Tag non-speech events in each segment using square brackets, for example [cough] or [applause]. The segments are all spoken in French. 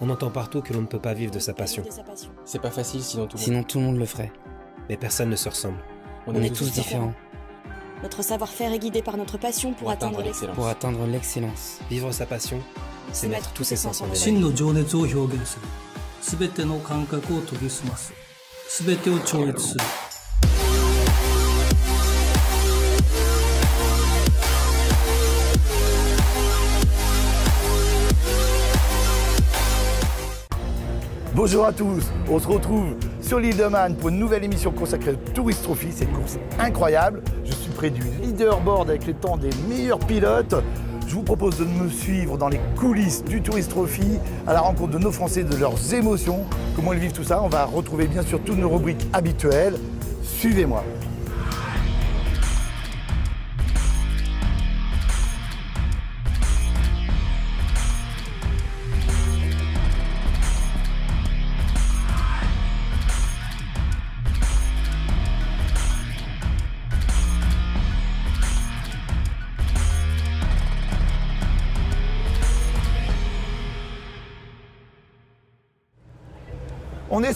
On entend partout que l'on ne peut pas vivre de sa passion. C'est pas facile sinon tout le monde. Sinon tout le monde le ferait. Mais personne ne se ressemble. On, est, tous différents. Notre savoir-faire est guidé par notre passion pour, atteindre l'excellence. Pour atteindre l'excellence. Vivre sa passion, c'est mettre tous ses sens en éveil. Bonjour à tous, on se retrouve sur l'île de Man pour une nouvelle émission consacrée au Tourist Trophy, cette course incroyable. Je suis près du leaderboard avec les temps des meilleurs pilotes. Je vous propose de me suivre dans les coulisses du Tourist Trophy, à la rencontre de nos Français, de leurs émotions, comment ils vivent tout ça? On va retrouver bien sûr toutes nos rubriques habituelles. Suivez-moi.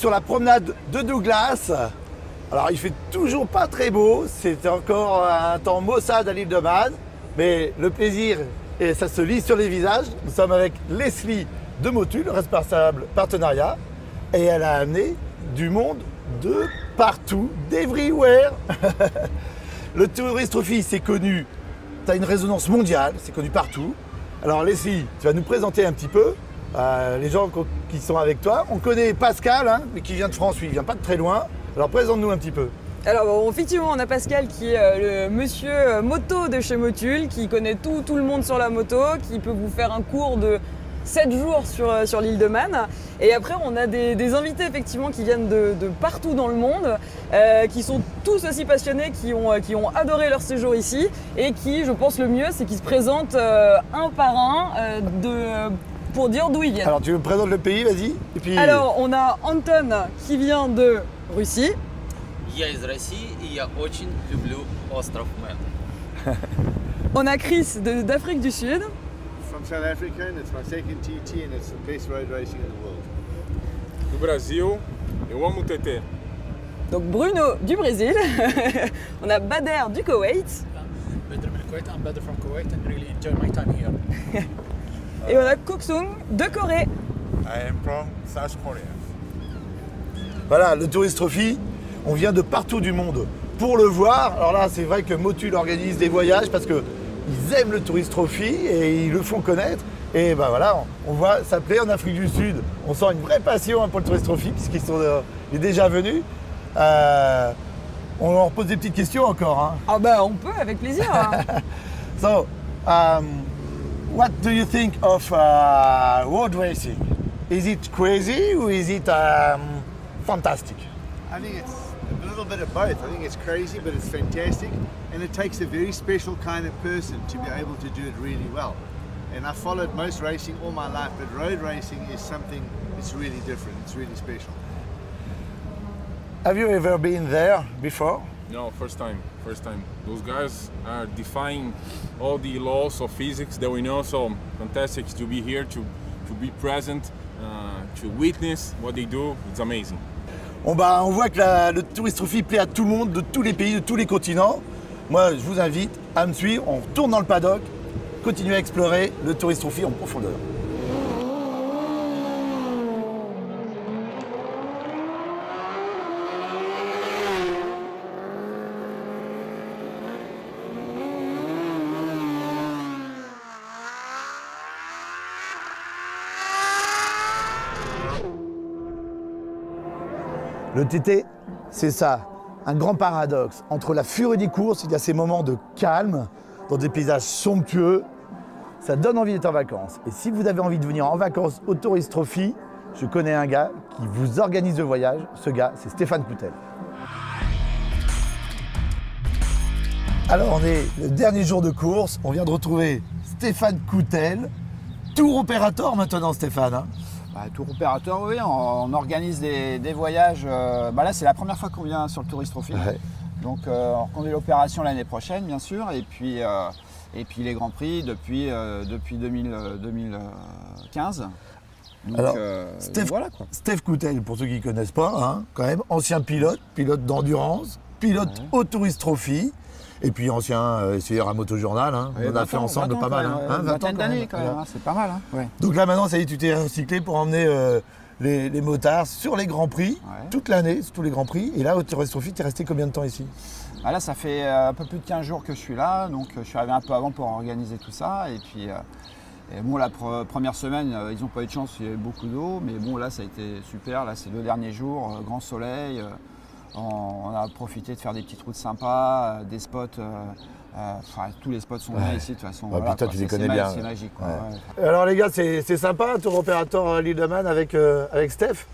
Sur la promenade de Douglas. Alors il fait toujours pas très beau, c'est encore un temps maussade à l'île de Man, mais le plaisir, et ça se lit sur les visages. Nous sommes avec Leslie de Motul, responsable partenariat, et elle a amené du monde de partout, d'everywhere. [laughs] le Tourist Trophy, c'est connu, tu as une résonance mondiale, c'est connu partout. Alors Leslie, tu vas nous présenter un petit peu euh, les gens qui sont avec toi. On connaît Pascal, hein, mais qui vient de France, lui, il vient pas de très loin. Alors présente-nous un petit peu. Alors effectivement, on a Pascal qui est euh, le monsieur euh, moto de chez Motul, qui connaît tout, tout le monde sur la moto, qui peut vous faire un cours de 7 jours sur, sur l'île de Man. Et après, on a des, invités effectivement qui viennent de, partout dans le monde, qui sont tous aussi passionnés, qui ont, qui ont adoré leur séjour ici, et qui, je pense, le mieux, c'est qu'ils se présentent un par un de, pour dire d'où. Alors, tu me présentes le pays, vas-y. Alors, on a Anton qui vient de Russie. On a Chris d'Afrique du Sud. From South Africa, and it's my second TT, Donc Bruno du Brésil. on a Bader du Koweït. I'm from Kuwait, and really enjoy my time here. Et on a Koksung de Corée. I am from South Korea. voilà, le Tourist Trophy, on vient de partout du monde pour le voir. Alors là, c'est vrai que Motul organise des voyages parce que ils aiment le Tourist Trophy et ils le font connaître. Et ben voilà, on, voit ça plaît en Afrique du Sud. On sent une vraie passion hein, pour le Tourist Trophy puisqu'ils sont euh, déjà venus. Euh, on leur pose des petites questions encore. hein. Ah bah on peut avec plaisir. hein. [laughs] So, um, what do you think of uh, road racing? Is it crazy or is it um, fantastic? I think it's a little bit of both. I think it's crazy, but it's fantastic. And it takes a very special kind of person to be able to do it really well. And I followed most racing all my life, but road racing is something that's really different. It's really special. Have you ever been there before? No, first time. First time. Those guys are defying all the laws of physics that we know. So fantastic to be here, to to be present, uh, to witness what they do. It's amazing. Bon bah, on voit que la- le Tourist Trophy plaît à tout le monde, de tous les pays, de tous les continents. Moi, je vous invite à me suivre. On retourne dans le paddock, continuer à explorer le Tourist Trophy en profondeur. Le TT, c'est ça, un grand paradoxe. Entre la furie des courses, il y a ces moments de calme, dans des paysages somptueux. Ça donne envie d'être en vacances. Et si vous avez envie de venir en vacances au Tourist Trophy, je connais un gars qui vous organise le voyage. Ce gars, c'est Stéphane Coutel. Alors, on est le dernier jour de course. On vient de retrouver Stéphane Coutel, tour opérateur maintenant, Stéphane. hein. Bah, tour opérateur, oui, on, on organise des, des voyages. euh, bah là, c'est la première fois qu'on vient sur le Tourist Trophy. Ouais. Donc, euh, on reconduit l'opération l'année prochaine, bien sûr. Et puis, euh, et puis les Grands Prix depuis, depuis 2000, euh, 2015. Donc, Alors, Steph, voilà quoi. Steph Coutel, pour ceux qui ne connaissent pas, hein, quand même, ancien pilote, pilote d'endurance, pilote au Tourist Trophy, et puis ancien euh, essayeur à Motojournal. Hein. Ouais, On a 20 fait ensemble 20 pas mal. hein. même, Hein, Une 20 ans vingtaine quand même. d'années quand même, hein, c'est pas mal. Hein. Donc là maintenant, ça y est, tu t'es recyclé pour emmener euh, les, les motards sur les Grands Prix, toute l'année, sur tous les Grands Prix. Et là, au Trophy, tu es resté combien de temps ici? Ah, là, ça fait euh, un peu plus de 15 jours que je suis là, donc je suis arrivé un peu avant pour organiser tout ça. Et puis, et bon, la pre- première semaine, ils n'ont pas eu de chance, il y a eu beaucoup d'eau, mais bon, là, ça a été super. Là, c'est deux derniers jours, grand soleil. Euh, on, on a profité de faire des petites routes sympas, euh, des spots. euh, euh, Enfin, tous les spots sont bien Ouais. ici, de toute façon. Puis toi, quoi, tu les c'est- connais bien. C'est magique. quoi, Ouais. ouais. Alors les gars, c'est sympa, tour opérateur à l'île de Man avec, euh, avec Steph?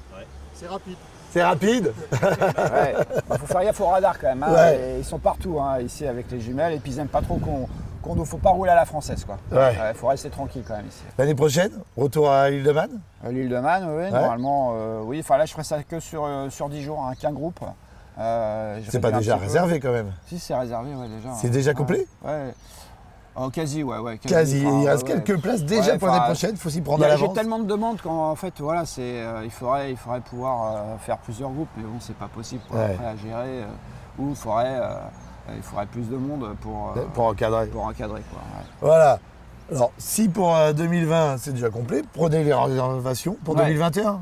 C'est rapide. C'est rapide [laughs] Ouais. Bah, faut faire gaffe au radar quand même. hein. Ils sont partout hein, ici avec les jumelles et puis ils aiment pas trop qu'on qu'on ne faut pas rouler à la française quoi. Ouais. faut rester tranquille quand même ici. L'année prochaine, retour à l'île de Man l'île de Man, oui, normalement, euh, oui. Enfin là, je ferai ça que sur, euh, sur 10 jours, hein, qu'un groupe. Euh, je C'est pas déjà peu. réservé quand même Si, c'est réservé, ouais, déjà. C'est déjà complet Ouais. Oh, quasi, ouais, ouais. Quasi, Enfin, il reste ouais, quelques places déjà pour l'année prochaine, faut s'y prendre à a- J'ai tellement de demandes qu'en fait, voilà, c'est, euh, il, faudrait, il faudrait pouvoir euh, faire plusieurs groupes, mais bon, c'est pas possible Ouais. après à gérer. euh, ou il faudrait, il faudrait plus de monde pour, Pour encadrer. pour encadrer. Quoi. Voilà. Alors, si pour euh, 2020 c'est déjà complet, prenez les réservations pour Ouais. 2021.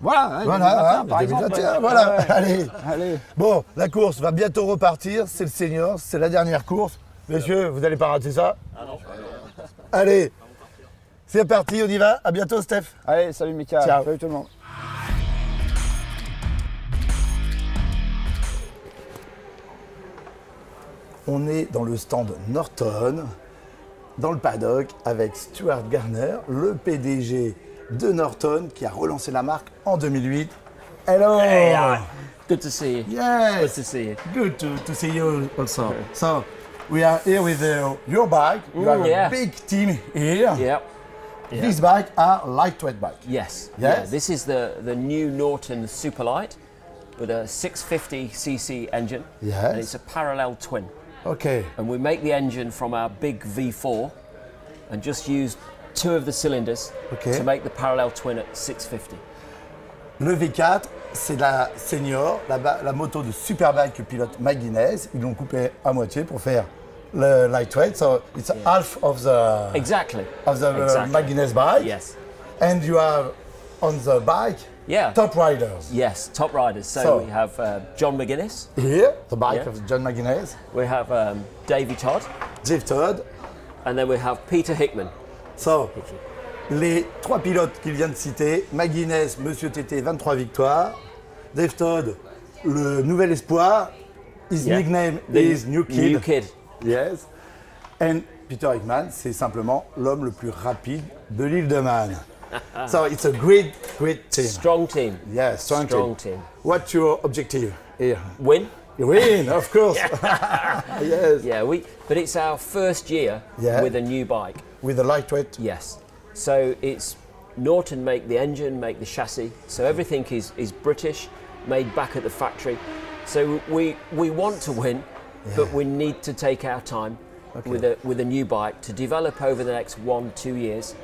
Voilà, ouais, Voilà, 2021, hein, par exemple, 2021, ouais. voilà. Ouais, ouais. Allez. Allez. Bon, la course va bientôt repartir. C'est le senior, c'est la dernière course. Messieurs, vous n'allez pas rater ça Allez, c'est parti, on y va. À bientôt, Steph. Allez, salut Mika. Ciao. Salut tout le monde. On est dans le stand Norton, dans le paddock, avec Stuart Garner, le PDG de Norton, qui a relancé la marque en 2008. Hello Hey, hi. Good to see you. Yes. Good to see you. Good to, to see you also. So, we are here with uh, your bike. You Mm, have a big team here. Yep. Yeah. These bikes are lightweight bike. Yes. Yes? Yeah, this is the, the new Norton Superlight with a 650cc engine. Yes. And it's a parallel twin. Okay. And we make the engine from our big V4 and just use two of the cylinders Okay. to make the parallel twin at 650. Le V4, c'est la senior, la, la moto de Superbike que pilote Mike Guinness. Ils l'ont coupé à moitié pour faire le lightweight. So it's half of the Exactly. of the Exactly. Mike Guinness bike. Yes. And you are on the bike Yeah. top riders. Yes, top riders. So, So- we have uh, John McGuinness. Here, the bike Yeah. of John McGuinness, We have um, Davey Todd. Jeff Todd. And then we have Peter Hickman. So, les trois pilotes qu'il vient de citer, McGuinness, Monsieur TT, 23 victoires. Dave Todd, le nouvel espoir. His Yeah. nickname The is New Kid. New Kid. Yes. And Peter Hickman, c'est simplement l'homme le plus rapide de l'île de Man. [laughs] so it's a great, great team. Strong team. Yes, strong, Strong team. team. What's your objective here? Win? You win, of course. [laughs] [laughs] yes. Yeah, we. But it's our first year Yeah. with a new bike. With a lightweight. Yes. So it's Norton make the engine, make the chassis. So everything is, is British, made back at the factory. So we we want to win, but we need to take our time Okay. with a with a new bike to develop over the next one two years.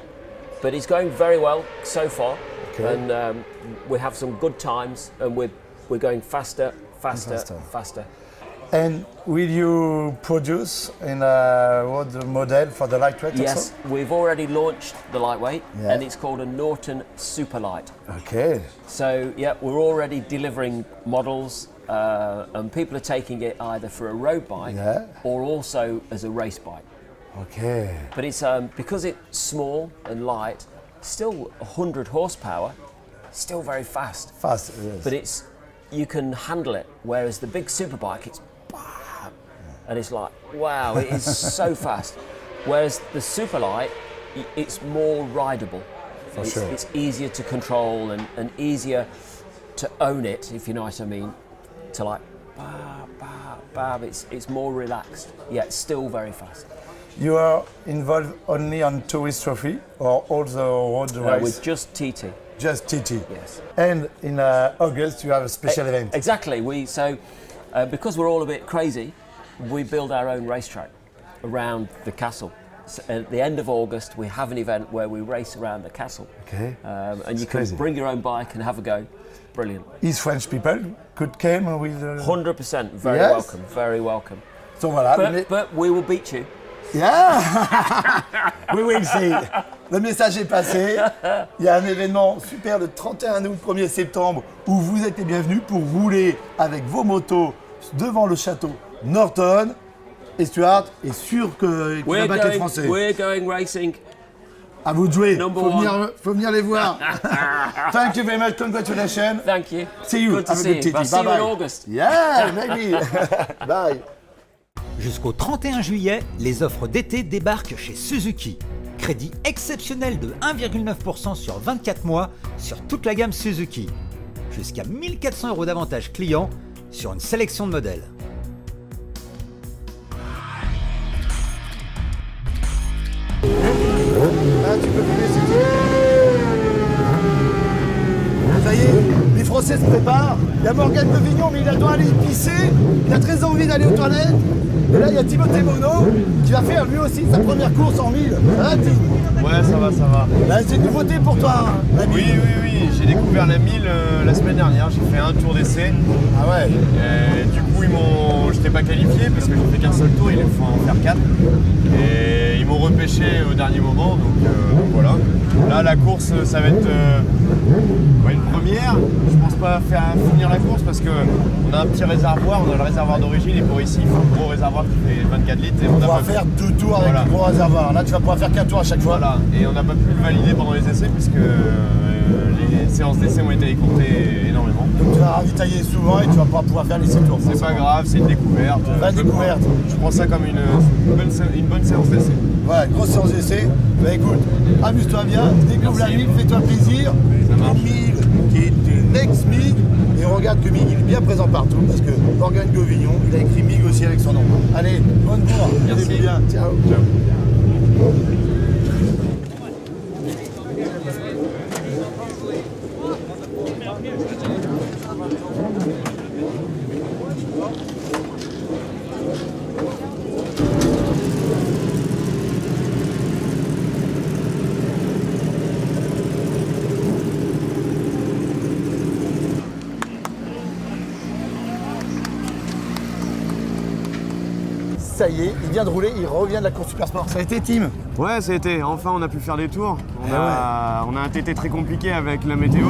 But it's going very well so far, Okay. and um, we have some good times, and we're we're going faster, faster, Faster. faster. And will you produce in uh, what the model for the lightweight Yes, we've already launched the lightweight, Yeah. and it's called a Norton Superlight. Okay. So yeah, we're already delivering models, uh, and people are taking it either for a road bike Yeah. or also as a race bike. Okay. But it's um, because it's small and light, still 100 horsepower, still very fast. Fast, yes. But it's you can handle it, whereas the big superbike, it's and it's like wow, it is so [laughs] fast. Whereas the superlight, it's more rideable. For it's, sure. it's easier to control and, and easier to own it, if you know what I mean. To like, bam, bam, bam. It's it's more relaxed, yet still very fast. You are involved only on tourist trophy or all the road Uh, race? with just TT. Just TT. Yes. And in uh, August you have a special E- event. Exactly. We so uh, because we're all a bit crazy, we build our own racetrack around the castle. s- at the end of August, we have an event where we race around the castle. Okay. Um, and It's you can crazy. bring your own bike and have a go. Brilliant. Is French people could come with. uh, 100%. Very Yes? welcome. Very welcome. So voilà. But, but we will beat you. Yeah [laughs] We will see. Le message est passé. Il y a un événement super le 31 août, 1er septembre où vous êtes les bienvenus pour rouler avec vos motos devant le château Norton. Et Stuart est sûr que- qu'il va We're battre les going, Français. we're going racing. À vous de jouer. Faut, venir, faut venir les voir. [laughs] Thank you very much. Congratulations. Thank you. See you. Good to Have a see good you. You Bye in bye. August. Yeah, [laughs] maybe. [laughs] Bye. Jusqu'au 31 juillet, les offres d'été débarquent chez Suzuki. Crédit exceptionnel de 1,9% sur 24 mois sur toute la gamme Suzuki. Jusqu'à 1400 euros d'avantages clients sur une sélection de modèles. Ah, veux. Ça y est, les Français se préparent. Il y a Morgane de Vignon, mais il a doit aller pisser. Il a très envie d'aller aux toilettes. Et là, il y a Timothée Mono qui va faire lui aussi sa première course en 1000. Hein, Tim Ouais, ça va, ça va. Là, c'est une nouveauté pour toi, hein, la 1000. Oui, oui, oui, j'ai découvert la 1000 euh, la semaine dernière, j'ai fait un tour d'essai. Ah ouais Et du coup, ils m'ont. J'étais pas qualifié parce que j'ai fait qu'un seul tour, il faut en faire 4. Et ils m'ont repêché au dernier moment, donc, euh, voilà. Là, la course, ça va être euh, ouais, une première. Je pense pas faire finir la course parce qu'on a un petit réservoir, on a le réservoir d'origine et pour ici, il faut un gros réservoir qui fait 24 litres. Et On n'a va pas pu- faire deux tours avec le gros réservoir. Là, tu vas pouvoir faire qu'un tour à chaque fois. Voilà, et on n'a pas pu le valider pendant les essais puisque euh, les séances d'essais ont été écourtées énormément. Donc, tu vas ravitailler souvent et tu vas pas pouvoir faire les 7 tours. C'est pas grave, c'est une découverte. Découverte. prends- Je prends ça comme une, une bonne, une bonne séance d'essai. Voilà, grosse séance d'essai. Bah écoute, amuse-toi bien, découvre la ville, fais-toi plaisir. Le MIG qui est une ex-MIG. Et on regarde que MIG il est bien présent partout parce que Morgane Gauvignon, il a écrit MIG aussi avec son nom. Allez, bonne bourre. Merci. Bien. Ciao. Ça y est, il vient de rouler, il revient de la course Super Sport. Ça a été Tim Ouais, ça a été. Enfin, on a pu faire des tours. On, Eh a, on a un TT très compliqué avec la météo.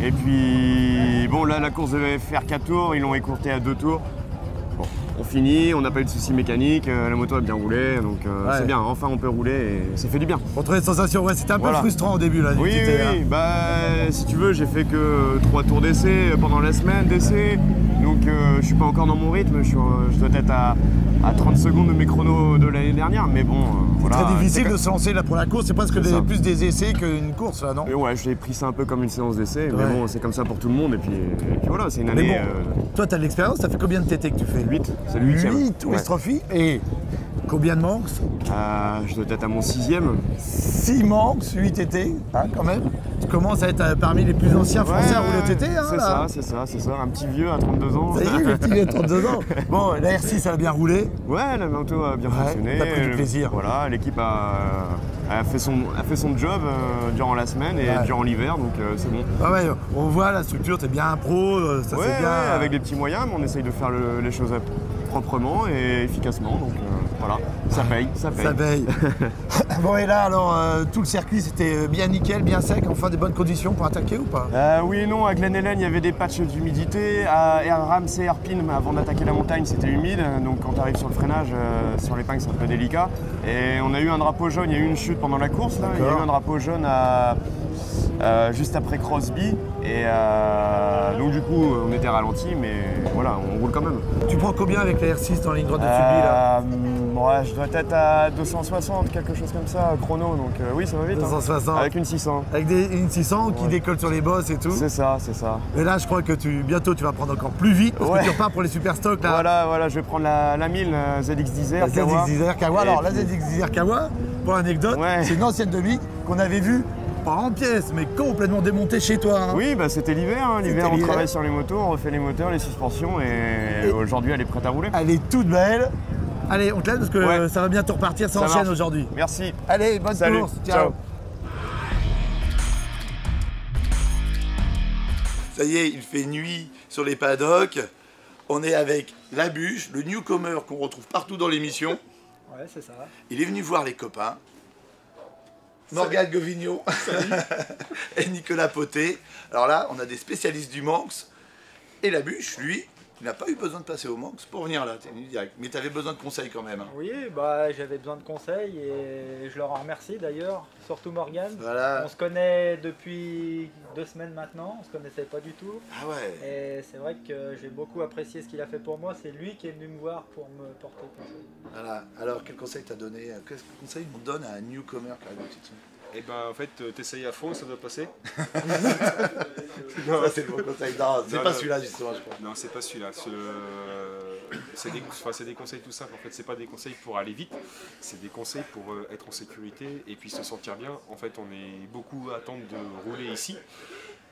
Et puis, bon, là, la course devait faire 4 tours. Ils l'ont écourté à 2 tours. Bon, on finit, on n'a pas eu de soucis mécaniques. euh, La moto a bien roulé. Donc, euh, Ouais. c'est bien. Enfin, on peut rouler et ça fait du bien. On trouvait sensation, ouais, c'était un peu Voilà. frustrant au début là. Oui, oui, oui. Bah, si tu veux, j'ai fait que 3 tours d'essai pendant la semaine d'essai. Donc, euh, je suis pas encore dans mon rythme. Je, suis, euh, je dois être à, à 30 secondes de mes chronos de l'année dernière. Mais bon, euh, voilà. Très difficile C'est de se lancer là pour la course, c'est presque C'est des- plus des essais qu'une course là, non Et ouais, j'ai pris ça un peu comme une séance d'essai, mais bon, c'est comme ça pour tout le monde. Et puis, et puis voilà, c'est une Mais année. bon, euh, toi t'as de l'expérience, ça fait combien de TT que tu fais? 8, c'est le 8 8 tous les Ouais. trophies et combien de manques Euh, je dois être à mon sixième. 6 manques, 8 TT, hein, quand même. Tu commences à être euh, parmi les plus anciens français à rouler au TT. Hein, c'est ça, c'est ça, c'est ça. Un petit vieux à 32 ans. Ça y est, le petit vieux de 32 ans. [laughs] Bon, la R6 elle a bien roulé. Ouais, la moto a bien Ouais, fonctionné. t'as pris du plaisir. Voilà, l'équipe a, a fait son, a fait son job euh, durant la semaine et Ouais. durant l'hiver, donc euh, c'est bon. Ah ouais, on voit la structure, t'es bien pro, euh, ça ouais, c'est bien. ouais, avec des petits moyens, mais on essaye de faire le- les choses proprement et efficacement, donc euh, voilà, ça paye, ça paye. Ça paye. [laughs] bon et là alors euh, tout le circuit c'était bien nickel, bien sec, enfin des bonnes conditions pour attaquer ou pas? Euh, oui et non, à Glen Helen, il y avait des patchs d'humidité. À à Ramsey Herpin, avant d'attaquer la montagne, c'était humide. Donc quand tu arrives sur le freinage, euh, sur l'épingle, c'est un peu délicat. Et on a eu un drapeau jaune, il y a eu une chute pendant la course. Là. Il y a eu un drapeau jaune à- euh, juste après Crosby. Et euh, donc du coup, on était ralenti, mais voilà, on roule quand même. Tu prends combien avec la R6 dans la ligne droite de Fulby là? Euh, ouais, je dois être à 260, quelque chose comme ça, chrono. Donc euh, oui, ça va vite. hein. 260. Avec une 600. Avec des, une 600 qui Ouais. décolle sur les bosses et tout. C'est ça, c'est ça. Et là je crois que tu bientôt tu vas prendre encore plus vite parce Ouais. que tu repars pour les super stocks là. Voilà, voilà, je vais prendre la, la 1000 la ZX10R. La Kawa. ZX10R Kawa. Et Alors la puis- ZX10R Kawa, pour l'anecdote, Ouais. c'est une ancienne de Mick qu'on avait vue pas en pièces mais complètement démontée chez toi. hein. Oui, bah c'était l'hiver. hein. L'hiver, on travaille sur les motos, on refait les moteurs, les suspensions et, Et- aujourd'hui, elle est prête à rouler. Elle est toute belle. Allez, on te laisse parce que Ouais. ça va bientôt repartir, ça, Ça enchaîne aujourd'hui. Merci. Allez, bonne Salut. course. Ciao. Ça y est, il fait nuit sur les paddocks. On est avec la bûche, le newcomer qu'on retrouve partout dans l'émission. Ouais, c'est ça. Il est venu voir les copains. Morgane Govigno [laughs] et Nicolas Poté. Alors là, on a des spécialistes du Manx. Et la bûche, lui, il n'a pas eu besoin de passer au Manx pour venir là. t'es venu direct. Mais tu avais besoin de conseils quand même. hein. Oui, bah j'avais besoin de conseils et je leur en remercie d'ailleurs, surtout Morgane. Voilà. On se connaît depuis deux semaines maintenant, on se connaissait pas du tout. Ah ouais. Et c'est vrai que j'ai beaucoup apprécié ce qu'il a fait pour moi. C'est lui qui est venu me voir pour me porter conseil. Voilà. Alors, quel conseil t'as donné? Quel conseil on donne à un newcomer qui arrive au Et ben en fait, euh, t'essayes à fond, ça doit passer. [laughs] Ça, c'est bon conseil. Non, c'est pas celui-là, justement, je crois. Non, c'est pas celui-là. Ce- C'est des, enfin, c'est des conseils tout simples. En fait, c'est pas des conseils pour aller vite, c'est des conseils pour euh, être en sécurité et puis se sentir bien. En fait, on est beaucoup à attendre de rouler ici.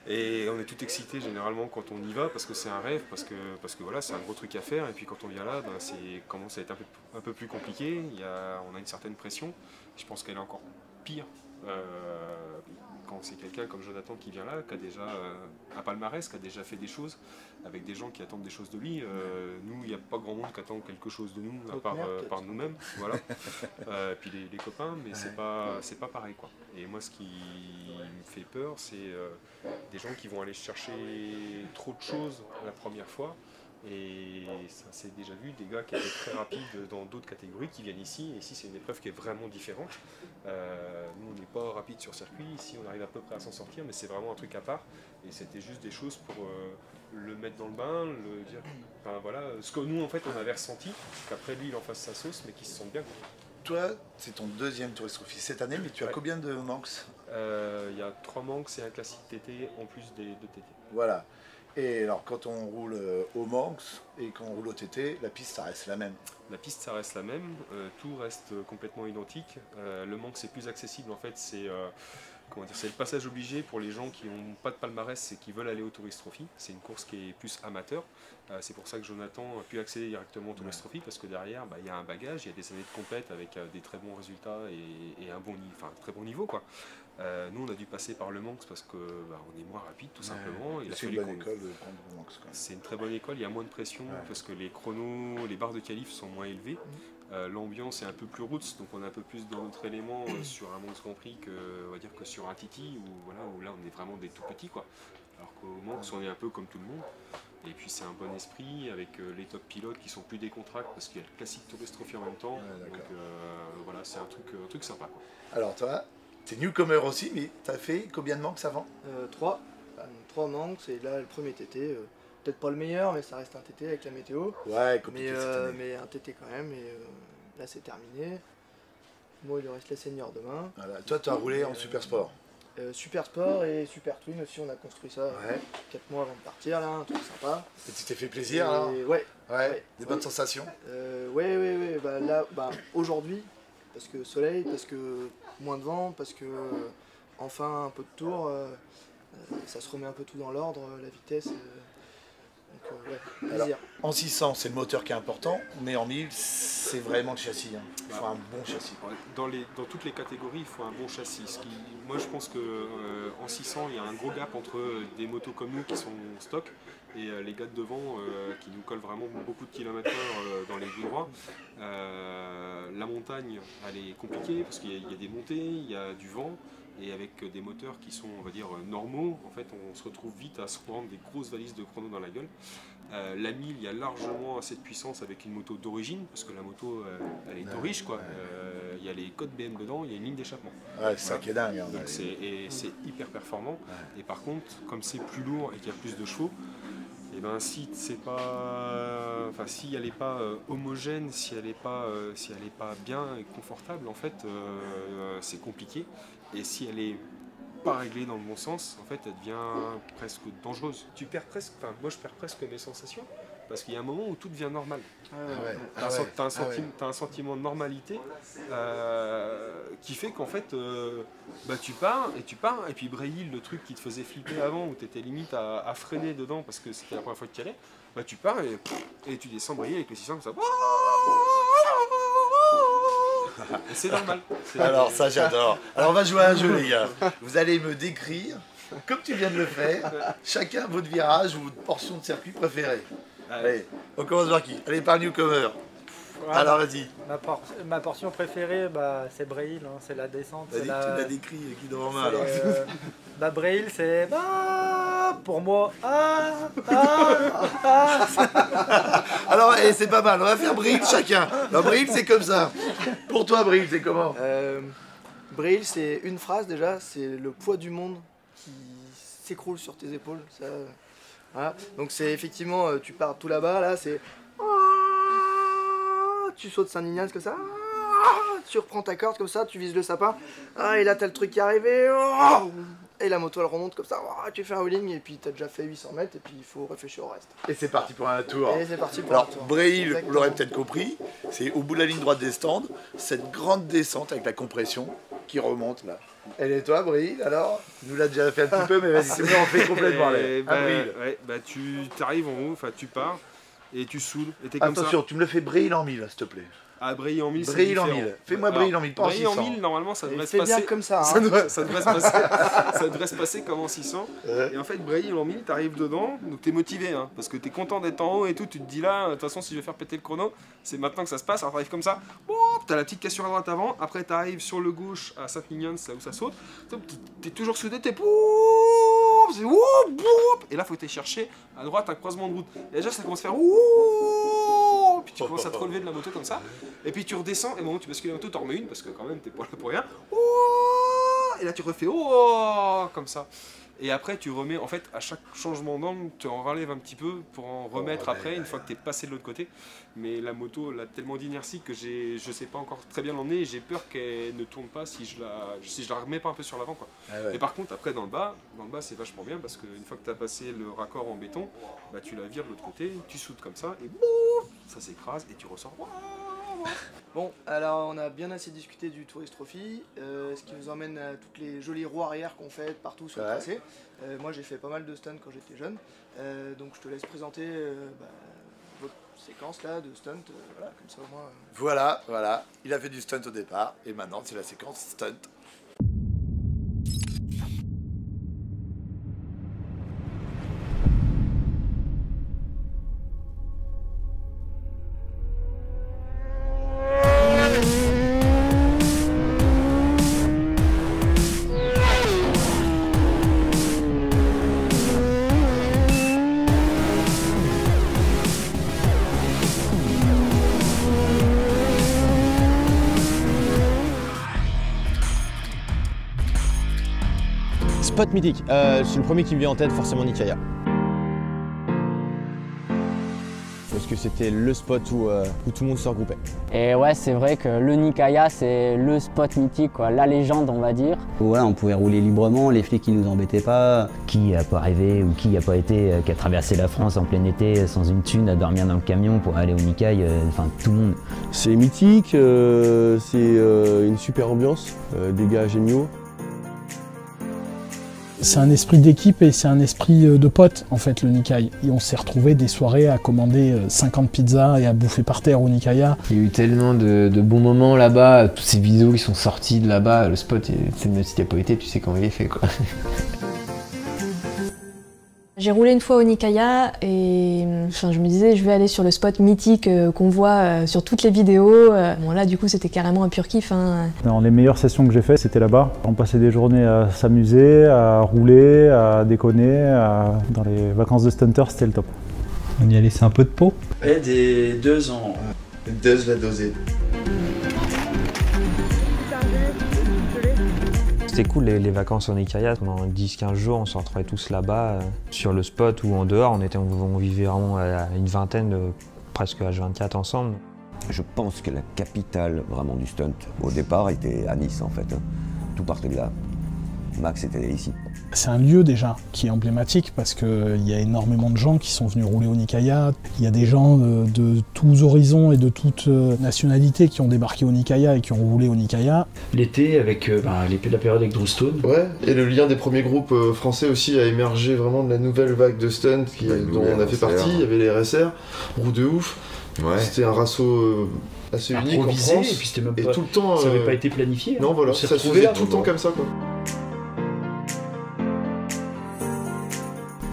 Et on est tout excité généralement quand on y va parce que c'est un rêve, parce que, parce que voilà, c'est un gros truc à faire. Et puis quand on vient là, ben, c'est commence à être un peu, un peu plus compliqué. Il y a, on a une certaine pression. Je pense qu'elle est encore pire euh, quand c'est quelqu'un comme Jonathan qui vient là, qui a déjà euh, un palmarès, qui a déjà fait des choses, avec des gens qui attendent des choses de lui. Euh, nous, il n'y a pas grand monde qui attend quelque chose de nous, à part, euh, par nous-mêmes. Voilà. [laughs] Euh, puis les, les copains, mais c'est pas c'est pas pareil quoi. Et moi, ce qui me fait peur, c'est euh, des gens qui vont aller chercher trop de choses la première fois. Et ça s'est déjà vu, des gars qui étaient très rapides dans d'autres catégories qui viennent ici. Et ici, c'est une épreuve qui est vraiment différente. Euh, nous, on n'est pas rapide sur circuit. Ici, on arrive à peu près à s'en sortir, mais c'est vraiment un truc à part. Et c'était juste des choses pour euh, le mettre dans le bain, le dire. Enfin voilà, ce que nous, en fait, on avait ressenti, qu'après lui, il en fasse sa sauce, mais qu'il se sente bien. Toi, c'est ton deuxième Tourist Trophy cette année, mais tu as combien de Manx Euh, Il y a trois manques, c'est un classique TT en plus des deux TT. Voilà. Et alors, quand on roule euh, au Manx et quand on roule au TT, la piste, ça reste la même. La piste, ça reste la même, euh, tout reste euh, complètement identique. Euh, le manque, c'est plus accessible en fait, c'est euh, le passage obligé pour les gens qui n'ont pas de palmarès et qui veulent aller au Tourist Trophy. C'est une course qui est plus amateur. C'est pour ça que Jonathan a pu accéder directement au Tourist Trophy parce que derrière, bah, il y a un bagage, il y a des années de compète avec des très bons résultats et, et un bon enfin très bon niveau quoi. Euh, nous, on a dû passer par le Manx parce que bah, on est moins rapide tout simplement. C'est une bonne école de prendre le Manx. c'est une très bonne école, il y a moins de pression parce que les chronos, les barres de qualif sont moins élevées. Euh, L'ambiance est un peu plus roots, donc on est un peu plus dans notre élément euh, [clears throat] sur un Manx Grand Prix que, on va dire que sur un Titi, où, voilà, où là on est vraiment des tout petits. Quoi. Alors qu'au Manx, on est un peu comme tout le monde. Et puis c'est un bon esprit avec les top pilotes qui sont plus décontractés parce qu'il y a le classique Tourist Trophy en même temps. donc voilà, c'est un truc, un truc sympa. Quoi. Alors, toi, t'es newcomer aussi, mais t'as fait combien de Manx avant Euh, trois. Donc, trois manques, et là le premier TT. euh, Peut-être pas le meilleur, mais ça reste un TT avec la météo. Ouais, compliqué mais, euh, mais un TT quand même, et euh, là c'est terminé. Moi il reste les seniors demain. Voilà. Toi, tu as roulé en super sport. Euh, super sport et super twin aussi, on a construit ça Ouais. 4 mois avant de partir là, un truc sympa. Et tu t'es fait plaisir alors? Ouais. Ouais, des bonnes sensations Euh, ouais, ouais, ouais. Bah, là, bah, aujourd'hui, parce que soleil, parce que moins de vent, parce que euh, enfin un peu de tour, euh, euh, ça se remet un peu tout dans l'ordre, la vitesse. euh, donc, euh, ouais, Alors, en 600, c'est le moteur qui est important, mais en 1000, c'est vraiment le châssis. hein. Il faut un bon châssis. Dans, les, dans toutes les catégories, il faut un bon châssis. Ce qui- moi, je pense que euh, en 600, il y a un gros gap entre des motos comme nous qui sont stock et euh, les gars de devant euh, qui nous collent vraiment beaucoup de kilomètres heure euh, dans les tout droits. La montagne, elle est compliquée parce qu'il y, a- il y a des montées, il y a du vent. Et avec des moteurs qui sont, on va dire, normaux, en fait, on se retrouve vite à se prendre des grosses valises de chrono dans la gueule. Euh, la 1000, il y a largement assez de puissance avec une moto d'origine, parce que la moto, euh, elle est d'origine, quoi. Euh, Il y a les codes BM dedans, il y a une ligne d'échappement. Ouais, c'est ça qui est dingue, hein. Donc c'est- et c'est hyper performant. Et par contre, comme c'est plus lourd et qu'il y a plus de chevaux, et ben si c'est pas, enfin si elle n'est pas euh, homogène, si elle n'est pas, euh, si elle est pas bien et confortable, en fait, euh, c'est compliqué. Et si elle est pas réglée dans le bon sens, en fait, elle devient presque dangereuse. Tu perds presque, enfin moi je perds presque mes sensations. Parce qu'il y a un moment où tout devient normal. Ah ouais. T'as un, Ah ouais. Ah ouais. sentiment de normalité euh, qui fait qu'en fait, euh, bah, tu pars et tu pars, et puis Braille, le truc qui te faisait flipper avant, où tu étais limite à, à freiner dedans parce que c'était la première fois que tu y allais, bah, tu pars et, et tu descends Braille avec le 600 comme ça. C'est normal. [laughs] Alors ça j'adore. Alors on va jouer à un jeu les gars. Vous allez me décrire, comme tu viens de le faire, chacun votre virage ou votre portion de circuit préférée. Allez, on commence par qui? Allez par newcomer. Voilà. Alors vas-y. Ma, por- ma portion préférée, bah, c'est Braille, hein, c'est la descente. Vas-y, c'est la... tu l'as décrit qui devant moi alors. euh, [laughs] bah, Braille, c'est. Ah, pour moi. Ah, ah, ah. [laughs] Alors eh, c'est pas mal, on va faire Bril chacun. Alors Bril c'est comme ça. Pour toi Bril c'est comment? Euh, Braille, c'est une phrase déjà, c'est le poids du monde qui s'écroule sur tes épaules. Ça, euh, voilà. Donc c'est effectivement, euh, tu pars tout là-bas, là, c'est. Tu sautes Saint-Ignace comme ça. Tu reprends ta corde comme ça, tu vises le sapin. Ah, et là, t'as le truc qui est arrivé. Et la moto, elle remonte comme ça. Tu fais un wheeling et puis t'as déjà fait 800 mètres et puis il faut réfléchir au reste. Et c'est parti pour un tour. Et c'est parti pour Alors, un tour. Braille, vous l'aurez peut-être compris, c'est au bout de la ligne droite des stands, cette grande descente avec la compression qui remonte là. Elle est toi, Braille, alors? Tu nous l'as déjà fait un petit peu, mais vas-y, c'est bon, on fait complètement. [laughs] Et allez. bah, ouais, bah, tu arrives en haut, enfin tu pars et tu. Et comme Attention, ça. tu me le fais Braille en mille, s'il te plaît. Ah, Braille en 1000, c'est Braille en. 1000. Fais-moi Alors, Braille en 1000, pas en Braille en 600. 1000, normalement, ça devrait se bien passer... comme ça, [laughs] hein. Ça, devrait, ça devrait se passer... [laughs] ça devrait se passer comme en 600. Et en fait, Braille en 1000, t'arrives dedans, donc t'es motivé, hein, parce que t'es content d'être en haut et tout. Tu te dis là, de toute façon, si je vais faire péter le chrono, c'est maintenant que ça se passe. Alors t'arrives comme ça, Boum, t'as la petite cassure à droite avant, après t'arrives sur le gauche à Sainte-Mignonne, c'est là où ça saute. T'es- toujours soudé, t'es... Boum, c'est Boum, boum. Et là, faut aller chercher à droite un croisement de route. Et déjà, ça commence à faire... Ouh puis tu commences à te relever de la moto comme ça, et puis tu redescends, et au moment où tu bascules la moto, t'en remets une, parce que quand même t'es pas là pour rien. Ouh et là tu refais oh comme ça. Et après tu remets, en fait à chaque changement d'angle, tu en relèves un petit peu pour en remettre après, une fois que t'es passé de l'autre côté. Mais la moto, elle a tellement d'inertie que j'ai, je sais pas encore très bien l'emmener, et j'ai peur qu'elle ne tourne pas si je la, si je la remets pas un peu sur l'avant quoi. Ah. Et par contre après dans le bas, dans le bas c'est vachement bien parce qu'une fois que tu as passé le raccord en béton, bah tu la vires de l'autre côté, tu soutes comme ça et boum, ça s'écrase et tu ressors. [laughs] Bon, alors on a bien assez discuté du Tourist Trophy, euh, ce qui nous emmène à toutes les jolies roues arrière qu'on fait partout sur le Ouais. tracé. Euh, moi j'ai fait pas mal de stunts quand j'étais jeune, Euh, donc je te laisse présenter euh, bah, votre séquence là de stunt, voilà, comme ça au moins. Voilà, voilà. Il a fait du stunt au départ, et maintenant c'est la séquence stunt. Mythique, euh, c'est le premier qui me vient en tête, forcément Nikaya. Parce que c'était le spot où, euh, où tout le monde se regroupait? Et ouais, c'est vrai que le Nikaya, c'est le spot mythique, quoi, la légende, on va dire. Voilà, on pouvait rouler librement, les flics qui nous embêtaient pas. Qui a pas rêvé ou qui a pas été, euh, qui a traversé la France en plein été sans une thune à dormir dans le camion pour aller au Nikai, euh, enfin tout le monde. C'est mythique, euh, c'est euh, une super ambiance, euh, des gars géniaux. C'est un esprit d'équipe et c'est un esprit euh, de pote en fait le Nikai. Et on s'est retrouvé des soirées à commander euh, 50 pizzas et à bouffer par terre au Nikaya. Il y a eu tellement de, bons moments là-bas, toutes ces vidéos qui sont sorties de là-bas, le spot, c'est même si t'as pas été, tu sais comment il est fait quoi. [laughs] J'ai roulé une fois au Nikaya et enfin, je me disais je vais aller sur le spot mythique euh, qu'on voit euh, sur toutes les vidéos. Euh, Bon là du coup c'était carrément un pur kiff. hein. Dans les meilleures sessions que j'ai faites, c'était là-bas. On passait des journées à s'amuser, à rouler, à déconner. à- Dans les vacances de stunter, c'était le top. On y a laissé un peu de peau? Et des deux ans. Deux la dosée. C'était cool les, vacances en Ikaya, pendant 10-15 jours on se retrouvait tous là-bas euh, sur le spot ou en dehors, on, était, on, vivait vraiment à une vingtaine, de, presque H24 ensemble. Je pense que la capitale vraiment du stunt au départ était à Nice en fait. Tout partait de là. Max était ici. C'est un lieu déjà qui est emblématique parce qu'il y a énormément de gens qui sont venus rouler au Nikaya. Il y a des gens de, de tous horizons et de toutes euh, nationalités qui ont débarqué au Nikaya et qui ont roulé au Nikaya. L'été, avec euh, bah, les- la période avec Drew Stone. Ouais, et le lien des premiers groupes euh, français aussi a émergé vraiment de la nouvelle vague de stunt qui, dont on a fait partie. Il y avait les RSR, Roue de ouf. C'était un rasso euh, assez unique en France. et puis c'était même et pas- tout le temps. ça avait euh, pas été planifié, hein. Non, voilà, ça se faisait tout le temps comme ça, quoi.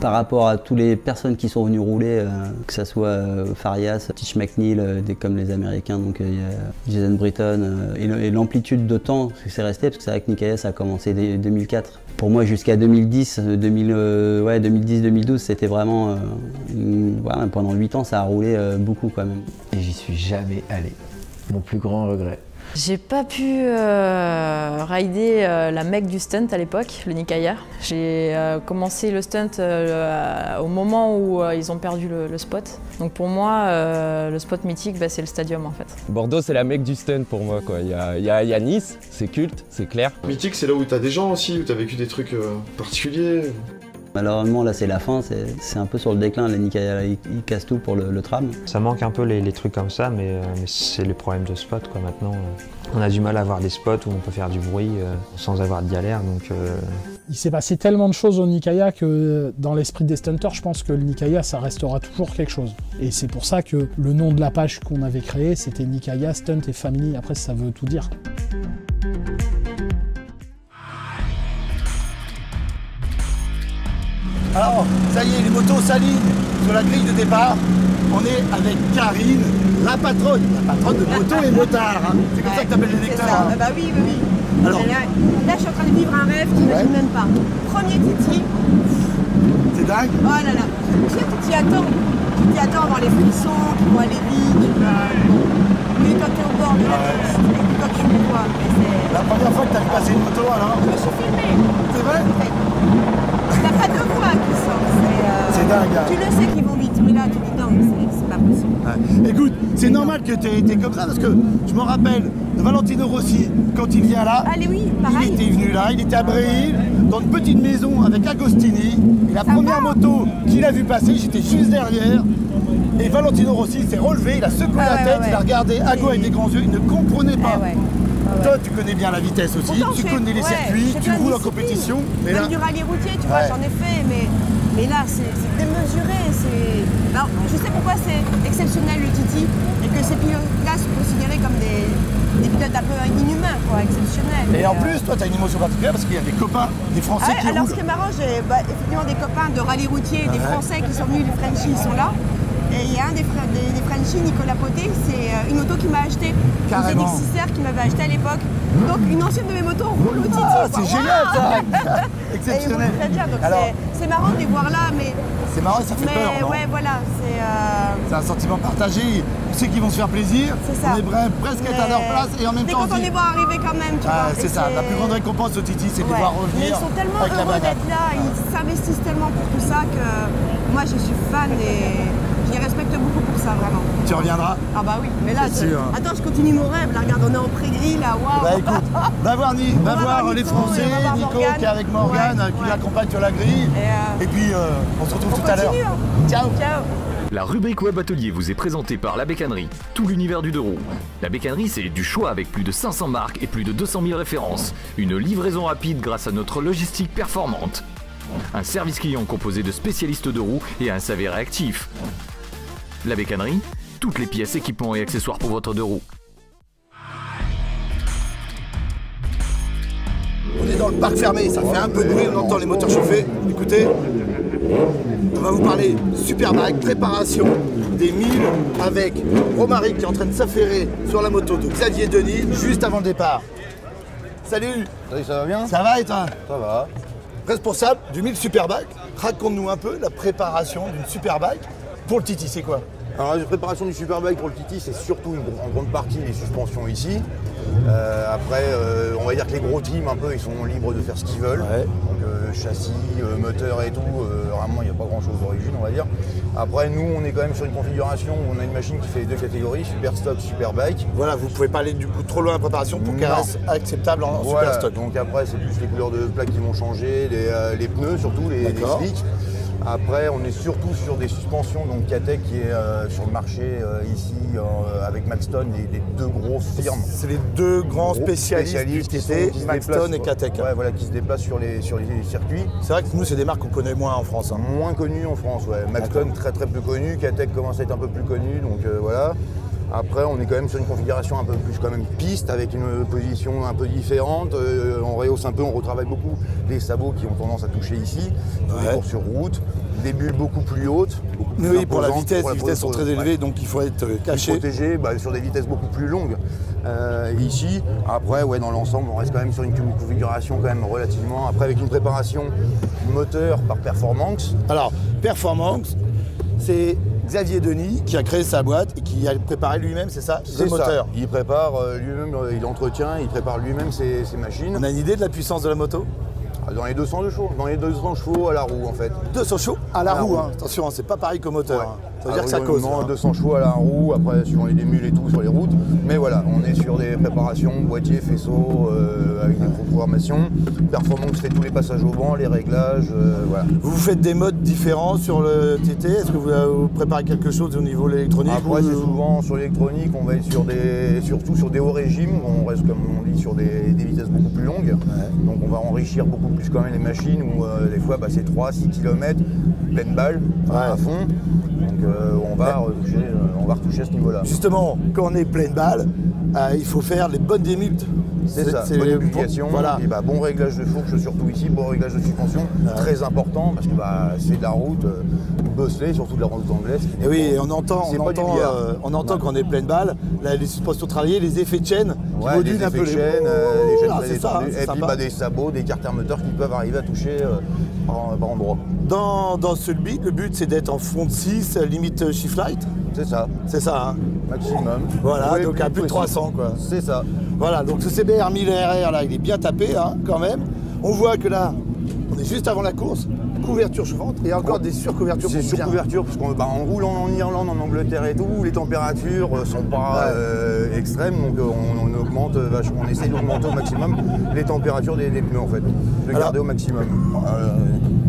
Par rapport à toutes les personnes qui sont venues rouler, euh, que ce soit euh, Farias, Titch McNeil, euh, des, comme les Américains, donc Jason Britton, et l'amplitude de temps que c'est resté, parce que c'est vrai que Nikaya ça a commencé dès 2004. Pour moi, jusqu'à 2010, euh, 2000, euh, ouais, 2010-2012, c'était vraiment. pendant 8 ans, ça a roulé beaucoup quand même. Et j'y suis jamais allé. Mon plus grand regret. J'ai pas pu euh, rider euh, la mec du stunt à l'époque, le Nikaya. J'ai euh, commencé le stunt euh, au moment où euh, ils ont perdu le, le spot. Donc pour moi, euh, le spot mythique, bah, c'est le stadium en fait. Bordeaux, c'est la mec du stunt pour moi. Quoi. Il, y a, il y a- il y a Nice, c'est culte, c'est clair. Mythique, c'est là où t'as des gens aussi, où t'as vécu des trucs euh, particuliers. Malheureusement, là, c'est la fin, c'est c'est un peu sur le déclin. Les Nikaya, ils, ils cassent tout pour le, le tram. Ça manque un peu les, les trucs comme ça, mais, euh, mais c'est les problèmes de spot quoi. Maintenant, euh, on a du mal à avoir des spots où on peut faire du bruit euh, sans avoir de galère. Donc, euh, Il s'est passé tellement de choses au Nikaya que dans l'esprit des stunters, je pense que le Nikaya, ça restera toujours quelque chose. Et c'est pour ça que le nom de la page qu'on avait créée, c'était Nikaya Stunt et Family. Après, ça veut tout dire. Alors, ça y est, les motos s'alignent sur la grille de départ. On est avec Karine, la patronne, la patronne de moto et motard. hein. C'est comme ça que t'appelles les lecteurs. hein. Ah Bah oui, oui, oui. Alors- là, là, je suis en train de vivre un rêve, t'imagines même pas. Premier Titi. C'est dingue Oh là là. Tu sais, tu t'y attends. Tu t'y attends dans les frissons, tu vois aller vite, tu vas... Mais quand t'es au bord de la piste, puis quand tu vois. La première fois que t'as vu passer une moto, alors Je me suis filmé. C'est vrai deux sortent. C'est euh, C'est dingue, hein. Tu le sais qu'ils vont vite, mais là, tu dis non, c'est- pas possible. Ouais. Écoute, c'est normal que tu aies été comme ça parce que je me rappelle de Valentino Rossi quand il vient là. Allez, oui, Il pareil. était venu là, il était à Bréil, dans une petite maison avec Agostini. Et la première moto qu'il a vu passer, j'étais juste derrière. Et Valentino Rossi s'est relevé, il a secoué Ah la ouais, tête, ouais, il a regardé Ago avec des grands yeux, il ne comprenait pas. Ah ouais. Toi, tu connais bien la vitesse aussi, Pourtant, tu connais les ouais, circuits, tu roules en compétition. Mais Même là, du rallye routier, tu vois, Ouais. j'en ai fait, mais, mais là, c'est démesuré. Alors, je sais pourquoi c'est exceptionnel le Titi, et que ces pilotes-là sont considérés comme des, des pilotes un peu inhumains, quoi, exceptionnels. et en euh, plus, toi, tu as une émotion particulière parce qu'il y a des copains, des ah Français ouais, qui alors roulent. ce qui est marrant, j'ai bah, effectivement des copains de rallye routier, des Ouais. Français qui sont venus du Frenchy, ils sont là. Et il y a un des, frères, des, des Frenchies, Nicolas Poté, c'est euh, une moto qu'il m'a acheté. Carrément. Une ZX6R qu'il m'avait acheté à l'époque. Donc une ancienne de mes motos roule au Titi. Ah, c'est génial, ça. [laughs] Exceptionnel. Très bien, donc c'est- marrant de les voir là, mais. C'est marrant, ça fait mais peur, non ouais, voilà, c'est. euh, C'est un sentiment partagé, on sait qu'ils vont se faire plaisir, C'est ça. on est presque à leur mais place et en même temps on se de dit- les voir arriver quand même, tu Ah, vois. c'est ça, la plus grande récompense au Titi, c'est de Ouais. voir Mais revenir ils sont tellement heureux d'être là, ils s'investissent tellement pour tout ça que moi je suis fan et je les respecte beaucoup pour ça vraiment. Tu reviendras Ah bah oui, mais là, je- sûr. attends, je continue mon rêve, là regarde, on est en pré-gris là, waouh Bah écoute, [laughs] va voir, Ni- On va va voir voir les Français, et on va voir Nico Morgane. qui est avec Morgane, Ouais, qui ouais. l'accompagne sur la grille. Et, Et puis euh, on se retrouve on tout à l'heure. hein. Ciao Ciao La rubrique Web Atelier vous est présentée par La Bécannerie, tout l'univers du deux roues. La Bécannerie, c'est du choix avec plus de 500 marques et plus de 200 000 références. Une livraison rapide grâce à notre logistique performante. Un service client composé de spécialistes de roues et un SAV réactif. La Bécannerie, toutes les pièces, équipements et accessoires pour votre deux roues. On est dans le parc fermé, ça fait un peu de bruit, on entend les moteurs chauffer. Écoutez, on va vous parler Superbike, préparation des 1000 avec Romaric qui est en train de s'affairer sur la moto de Xavier Denis juste avant le départ. Salut Salut, ça va bien? Ça va et toi Ça va. Responsable du 1000 Superbike, raconte-nous un peu la préparation d'une Superbike pour le Titi, c'est quoi Alors la préparation du Superbike pour le Titi, c'est surtout une en grande partie les suspensions ici. Euh, après, euh, on va dire que les gros teams, un peu, ils sont libres de faire ce qu'ils veulent. Donc euh, châssis, moteur et tout, vraiment, il n'y a pas grand-chose d'origine, on va dire. Après, nous, on est quand même sur une configuration où on a une machine qui fait les deux catégories, Super Stock, Superbike. Voilà, vous pouvez pas aller du coup trop loin en préparation pour qu'elle reste acceptable en Voilà, Super Stock. donc après c'est plus les couleurs de plaques qui vont changer, les, les pneus surtout, les, les slicks. Après, on est surtout sur des suspensions, donc Katech qui est euh, sur le marché euh, ici euh, avec Maxton, les, les deux grosses firmes. C'est les deux grands Gros spécialistes, du qui TT, sont- qui se Maxton et Katech. Ouais, voilà, qui se déplacent sur les, sur les circuits. C'est vrai que nous, c'est des marques qu'on connaît moins en France. hein. Moins connues en France, ouais. Maxton très très peu connu, Katech commence à être un peu plus connu, donc voilà. Après, on est quand même sur une configuration un peu plus quand même piste, avec une position un peu différente. Euh, on rehausse un peu, on retravaille beaucoup les sabots qui ont tendance à toucher ici. Ouais. court sur route, des bulles beaucoup plus hautes. beaucoup plus Oui, pour la vitesse, pour la les vitesses sont très élevées, ouais. donc il faut être euh, caché. protégé bah, sur des vitesses beaucoup plus longues. Euh, ici, après, ouais, dans l'ensemble, on reste quand même sur une configuration quand même relativement. Après, avec une préparation moteur par performance. Alors, Performance, c'est Xavier Denis qui a créé sa boîte et qui a préparé lui-même, c'est ça C'est moteur. Il prépare euh, lui-même, euh, il entretient, il prépare lui-même ses, ses machines. On a une idée de la puissance de la moto? Dans les 200 chevaux, dans les 200 chevaux à la roue en fait. 200 chevaux à la À la roue, roue. hein. attention, hein, c'est pas pareil qu'au moteur. hein. Ça veut Ah dire que ça cause. non, hein. 200 chevaux à la roue, après suivant les démules et tout sur les routes. Voilà, on est sur des préparations, boîtier, faisceau, euh, avec des programmations. Performance fait tous les passages au banc, les réglages, euh, voilà. Vous faites des modes différents sur le TT Est-ce que vous, euh, vous préparez quelque chose au niveau de l'électronique Après, ou- c'est souvent sur l'électronique, on va être sur des, surtout sur des hauts régimes, on reste comme on dit sur des, des vitesses beaucoup plus longues. Donc on va enrichir beaucoup plus quand même les machines où euh, des fois bah, c'est 3-6 km, pleine balle, à fond. Donc euh, on, va retoucher, euh, on va retoucher à ce niveau-là. Justement, quand on est pleine balle, il faut faire les bonnes démutes. C'est ça, bonne lubrification, Voilà. et bah, bon réglage de fourche surtout ici, bon réglage de suspension, très important parce que bah, c'est de la route, euh, bosselée, surtout de la route anglaise. qui Et oui, et on entend, on entend, euh, on entend quand on est pleine balle, là, les suspensions travaillées, les effets de chaîne qui Ouais, modulent un peu de les chaîne, euh, les chaînes Ah, très c'est ça, et puis bah, des sabots, des carters moteurs qui peuvent arriver à toucher euh, par, par endroit. Dans, dans ce but, le but c'est d'être en front de 6, euh, limite euh, shift light. C'est ça. C'est ça, hein Maximum. Voilà, donc à plus de possible. 300 quoi. C'est ça. Voilà, donc ce CBR 1000 RR là, il est bien tapé hein, quand même. On voit que là, on est juste avant la course, couverture chauffante et encore des surcouvertures C'est pour sur bien. couverture, parce qu'on bah, on roule en, en Irlande, en Angleterre et tout, les températures euh, sont pas euh, extrêmes, donc euh, on, on augmente vachement, on essaye d'augmenter au maximum les températures des, des pneus en fait, de Alors- garder au maximum. Euh,